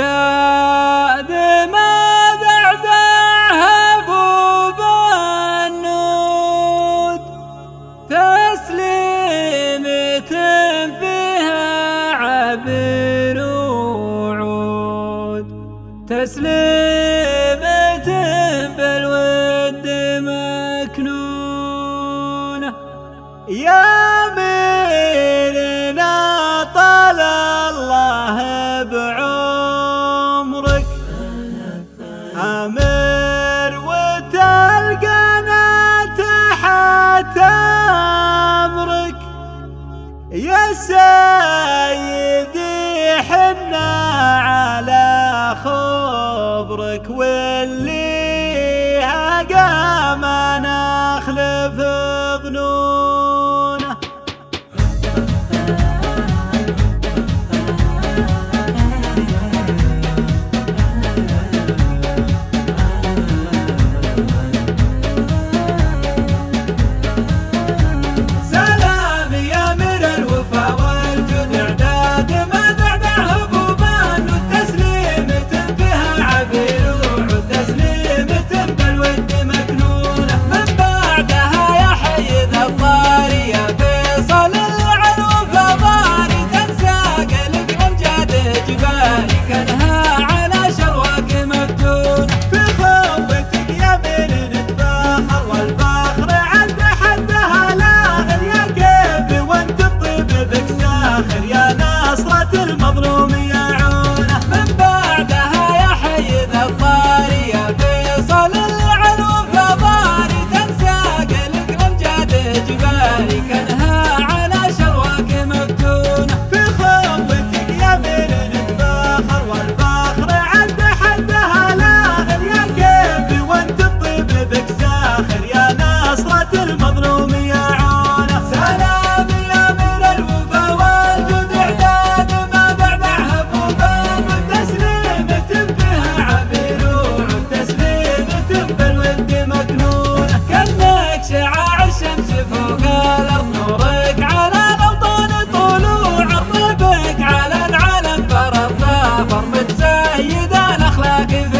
داد ما النود تسليمة فيها وعود. قبرك وين سيد الأخلاق ذي